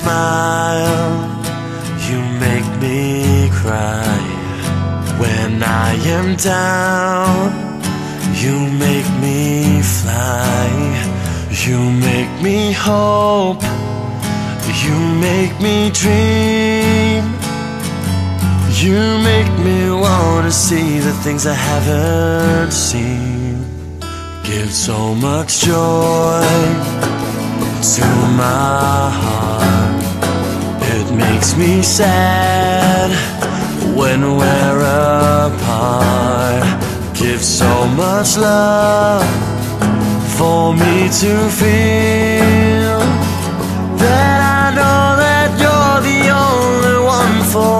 smile, you make me cry. When I am down, you make me fly. You make me hope, you make me dream. You make me want to see the things I haven't seen. Give so much joy to my heart. Makes me sad when we're apart. Give so much love for me to feel that I know that you're the only one for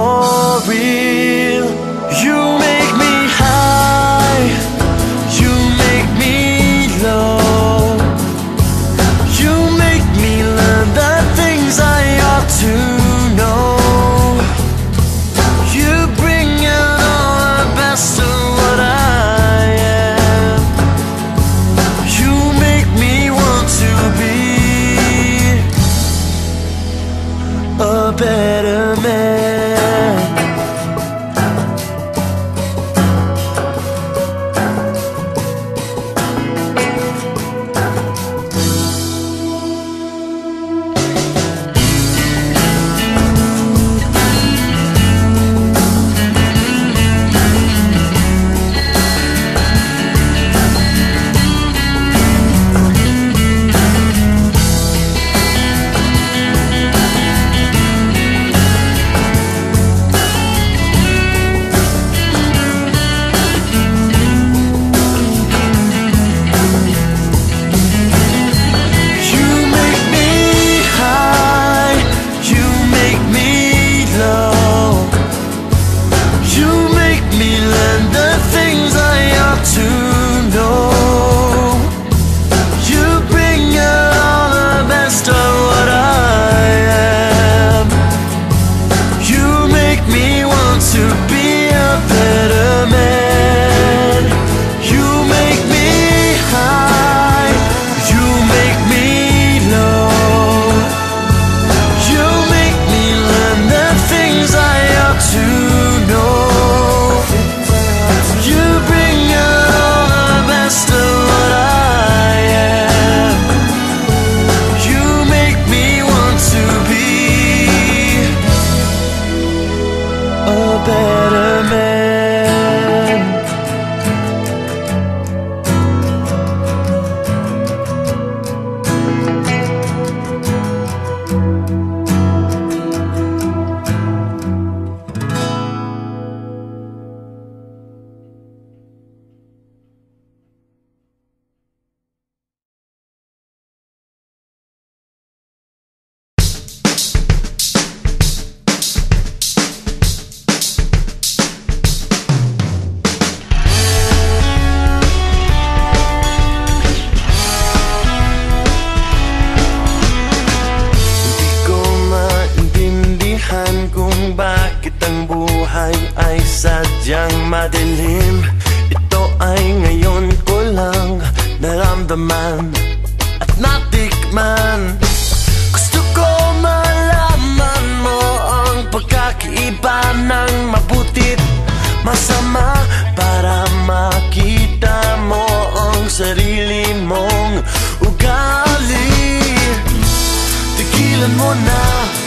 Tigilan mo na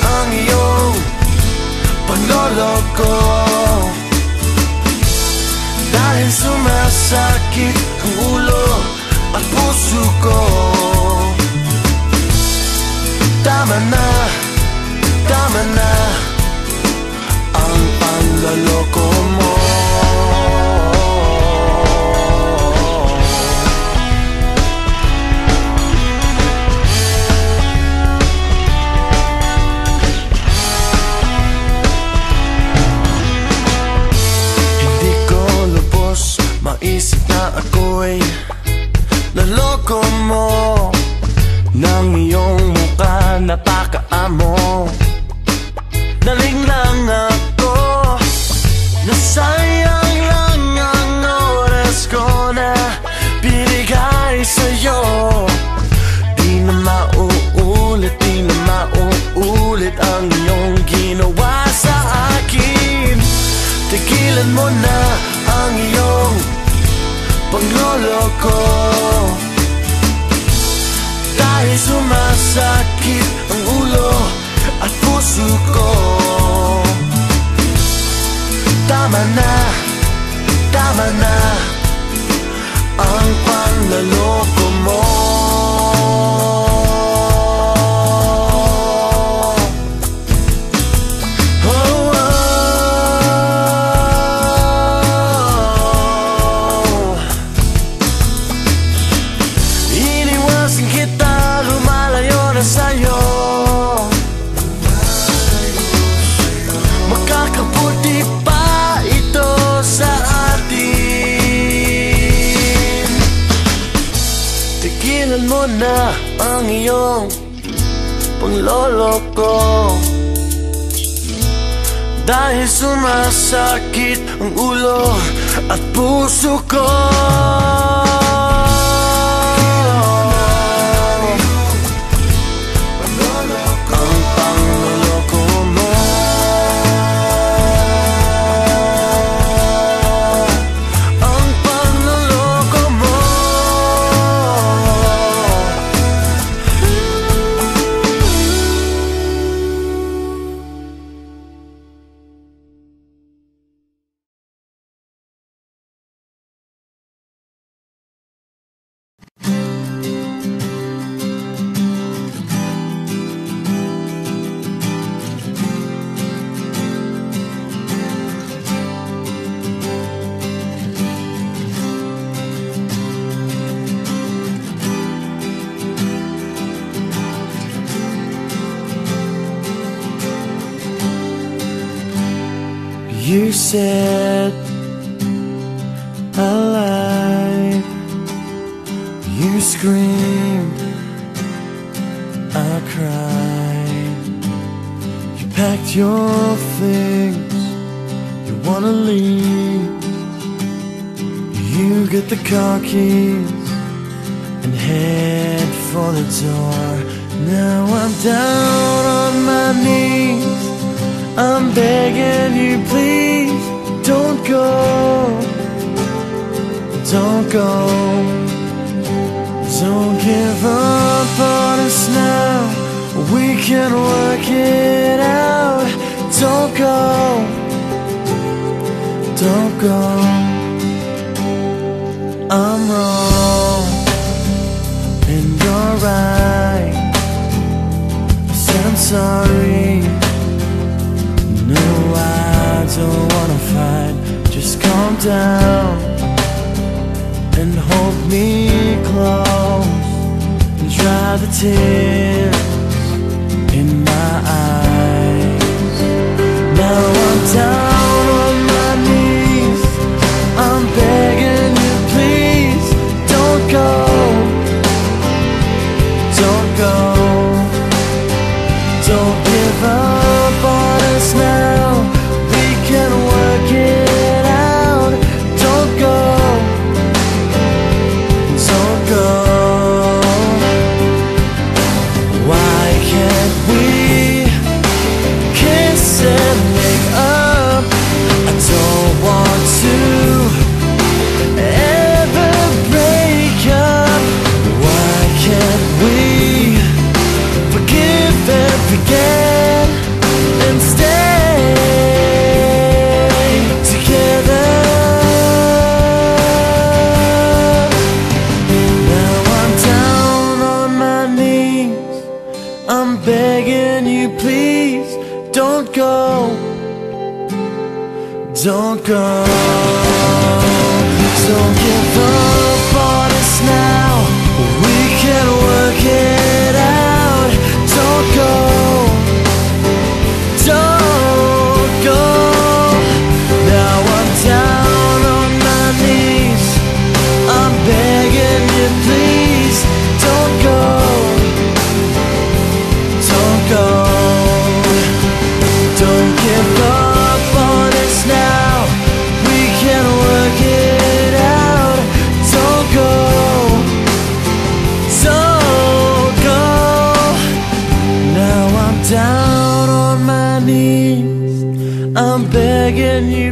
ang iyong panoloko Dahil sumasakit ang ulo at puso ko. Tama na, tama na ang panloloko mo Naisip na ako'y Naloko mo Nang iyong mukha napakaamo. Daling lang ako Nasayang lang ang oras ko na Binigay sa'yo. Di na mauulit, di na mauulit Ang iyong ginawa sa akin. Tigilan mo na loco Dahil sumasakit ang ulo at puso ko Tama na, tama na Ang panlaloko Dahil sumasakit ang ulo at puso ko alive. You screamed. I cried. You packed your things. You wanna leave. You get the car keys and head for the door. Now I'm down on my knees. I'm begging you, please don't go. Don't go. Don't give up on us now. We can work it out. Don't go. Don't go. I'm wrong. And you're right. I'm sorry. Don't wanna fight. Just calm down and hold me close and dry the tears in my eyes. Begging you, please don't go. Don't go. Don't give up on us now. We can work begging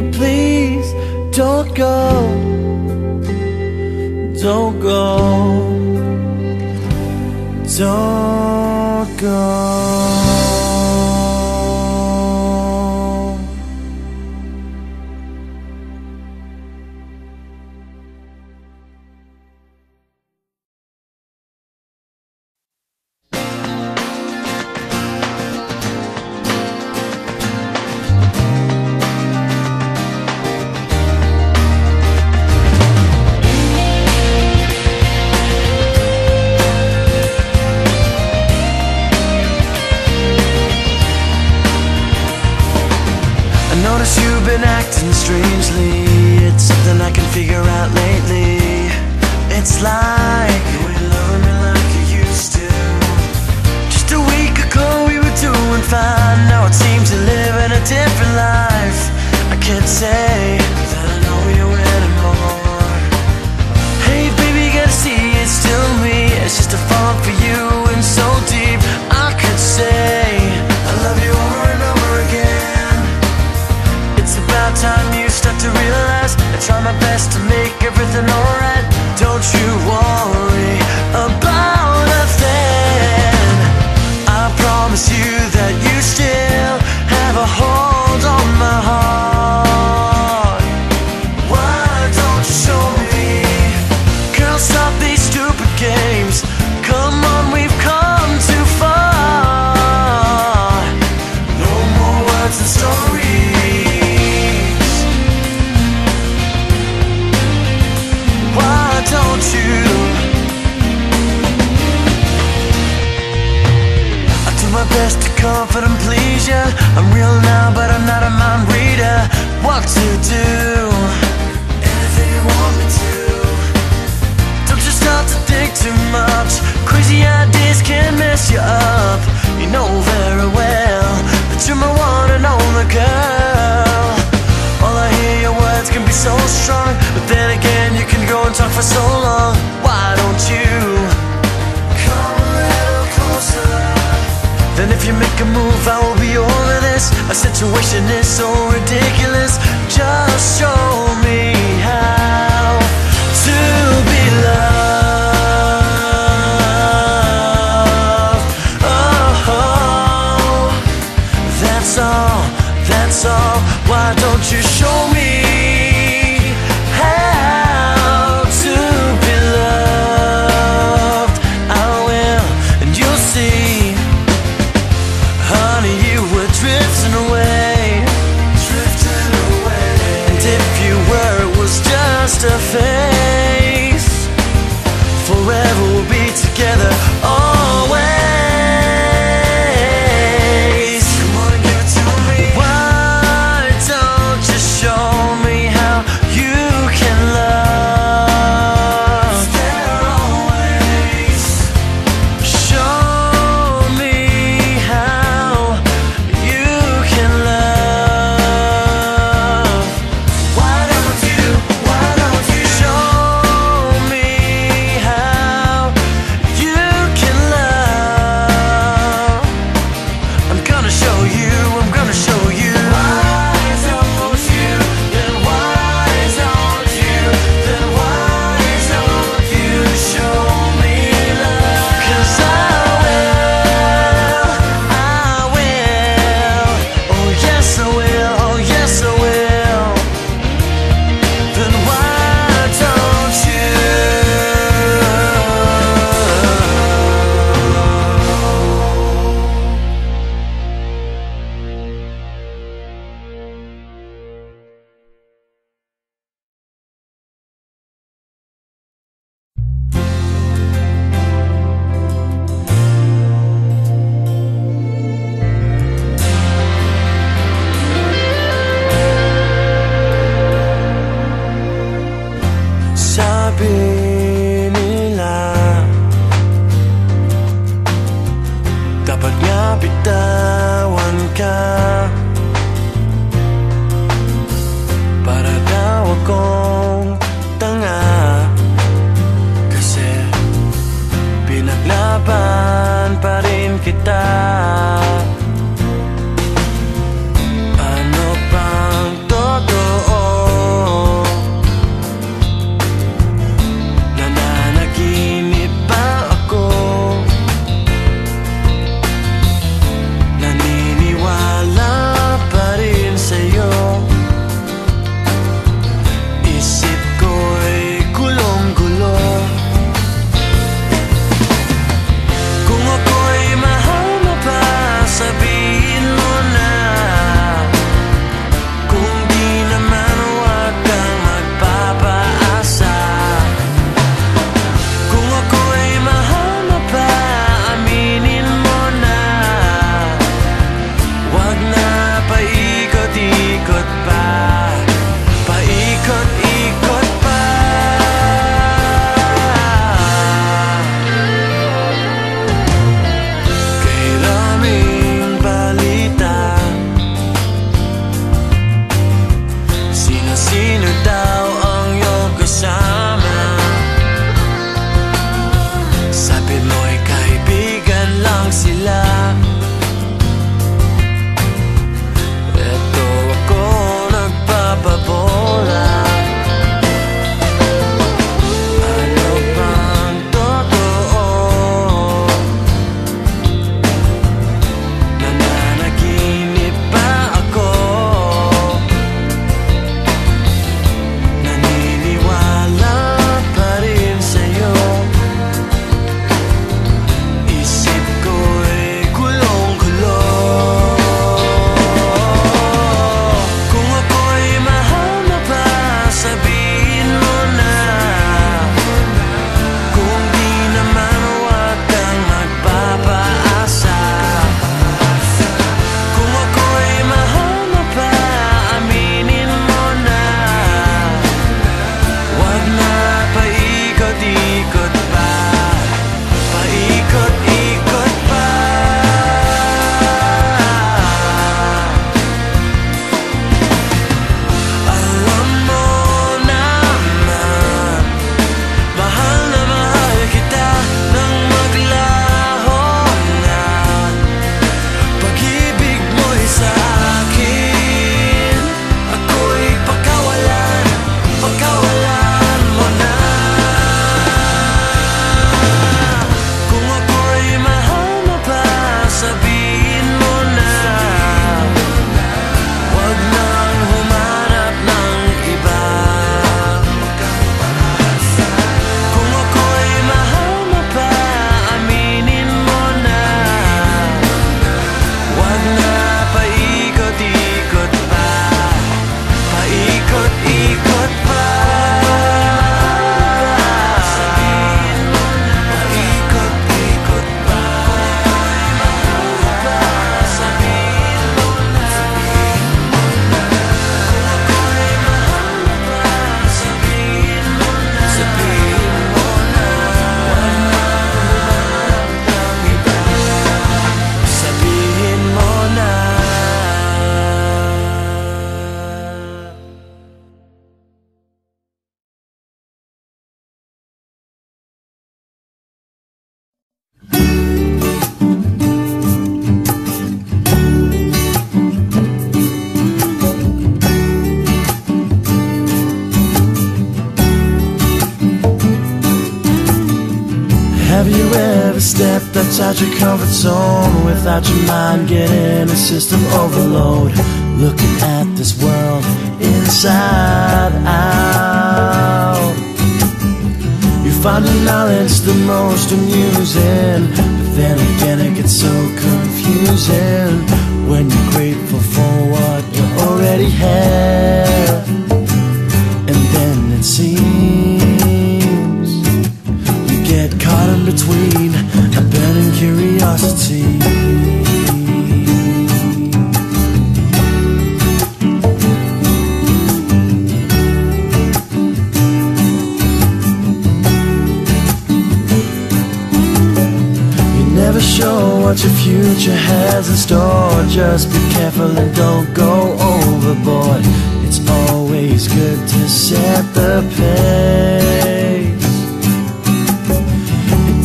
try my best to make everything alright. Don't you want? make a move, I will be over this. My situation is so ridiculous. Just show me. That's out your comfort zone without your mind getting a system overload. Looking at this world inside out. You find the knowledge the most amusing, but then again it gets so confusing when you're grateful for what you already have. And then it seems you get caught in between a burning curiosity. You're never sure what your future has in store. Just be careful and don't go overboard. It's always good to set the pace.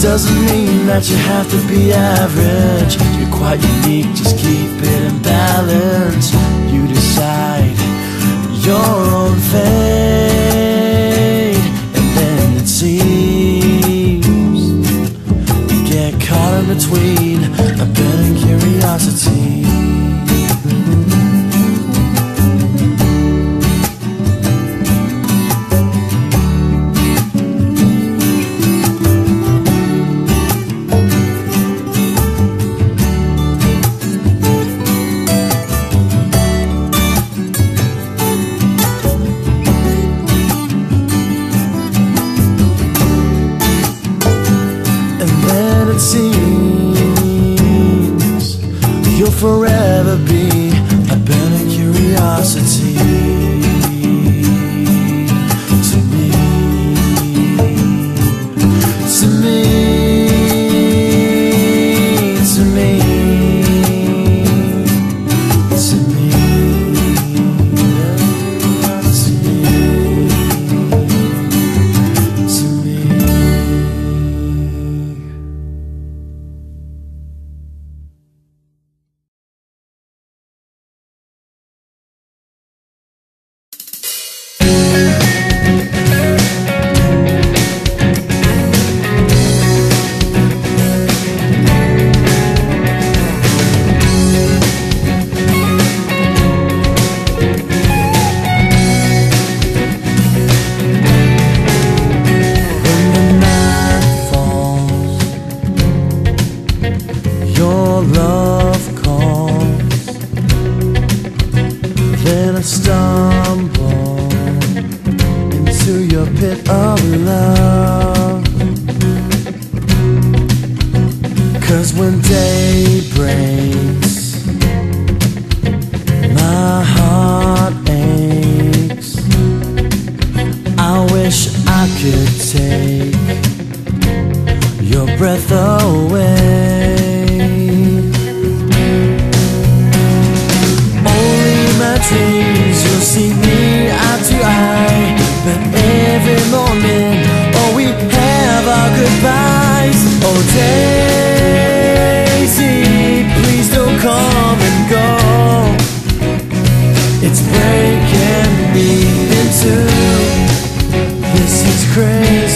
Doesn't mean that you have to be average. You're quite unique, just keep it in balance. You decide your own fate, and then it seems you get caught in between a burning curiosity. Of love. Cause when day breaks, my heart aches. I wish I could take your breath away. Daisy, please don't come and go. It's breaking me in two. This is crazy,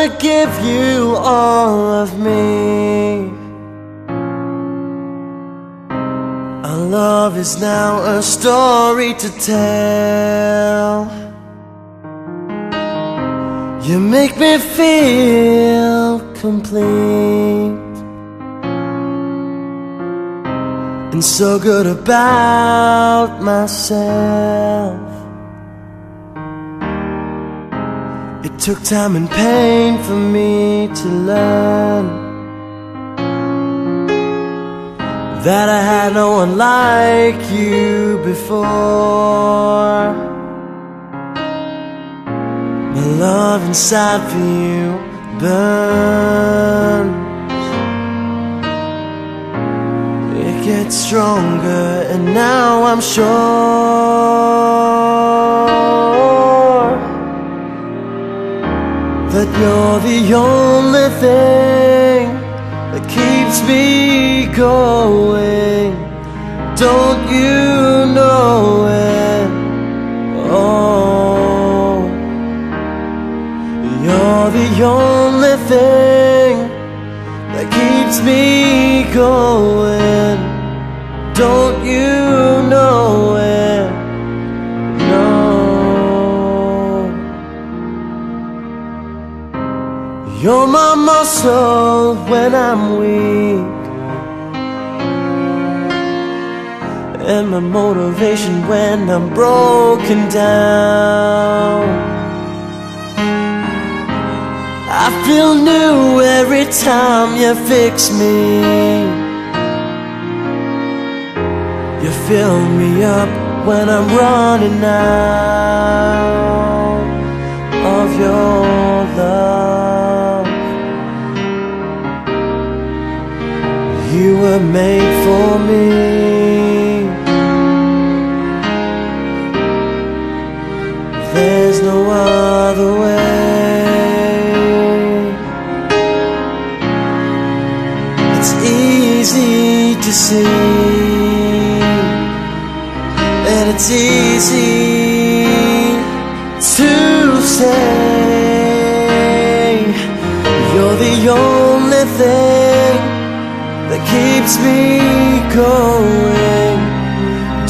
gonna give you all of me. Our love is now a story to tell. You make me feel complete and so good about myself. Took time and pain for me to learn that I had no one like you before. My love inside for you burns. It gets stronger, and now I'm sure. That you're the only thing that keeps me going. Don't you know it? Oh, you're the only thing that keeps me going. Don't you know You're my muscle when I'm weak. And my motivation when I'm broken down. I feel new every time you fix me. You fill me up when I'm running out of your love. You were made for me. There's no other way. It's easy to see And it's easy to say keeps me going.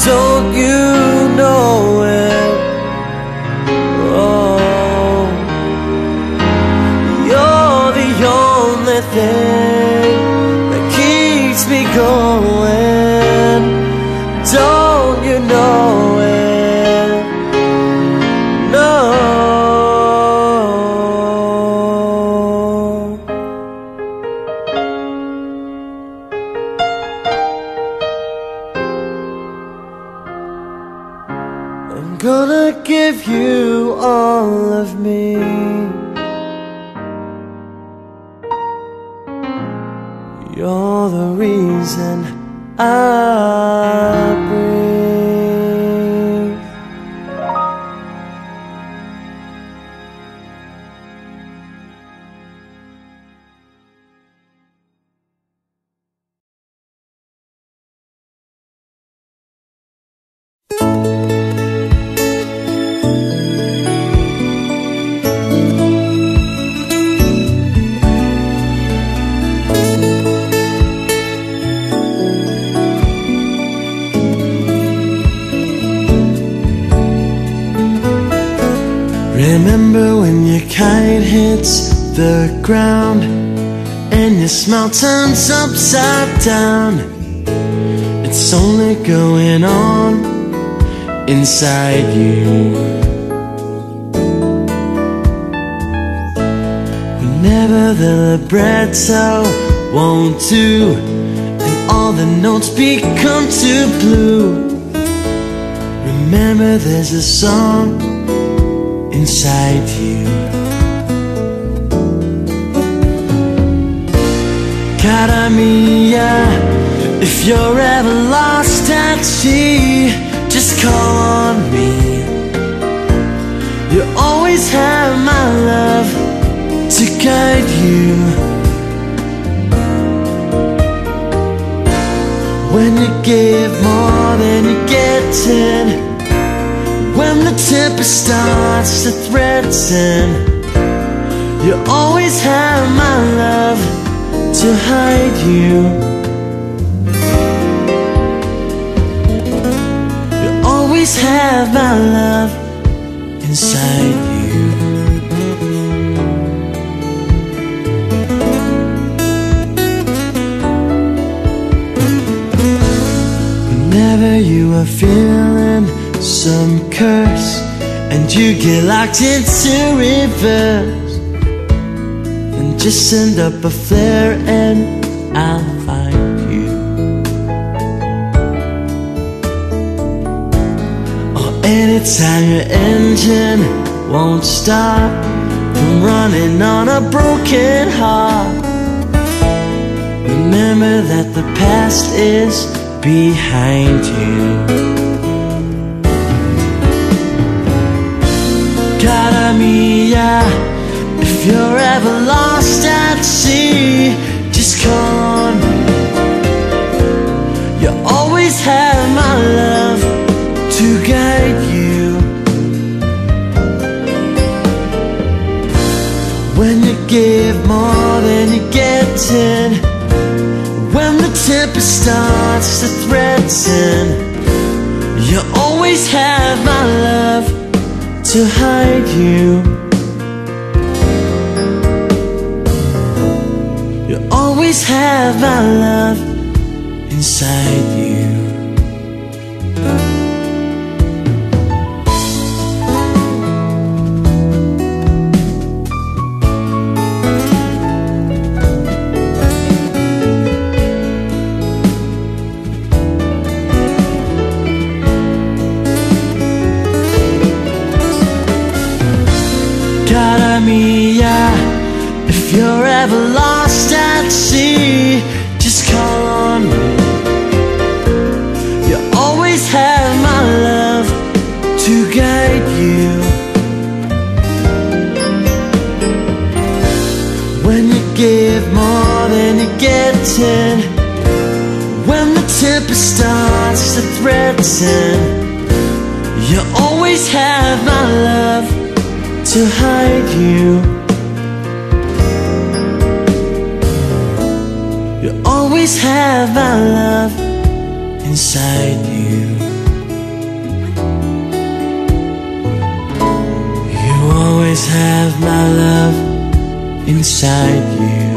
Don't you know it? Oh, you're the only thing that keeps me going. Remember when your kite hits the ground and your smile turns upside down? It's only going on inside you. Whenever the libretto won't do, and all the notes become too blue. Remember, there's a song inside you. Cara mia, if you're ever lost at sea, just call on me. You always have my love to guide you. When you give more than you get in. When the tempest starts to threaten You always have my love to hide you. You always have my love inside you. Whenever you are feeling some curse and you get locked into reverse, And just send up a flare and I'll find you. Or anytime your engine won't stop from running on a broken heart. Remember that the past is behind you. If you're ever lost at sea, just call me. You always have my love to guide you. When you give more than you get in, when the tempest starts to threaten, you always have my love to hide you. You have my love inside you. Cara mia, if you're ever lost at sea, starts to threaten, you always have my love to hide you. You always have my love inside you. You always have my love inside you.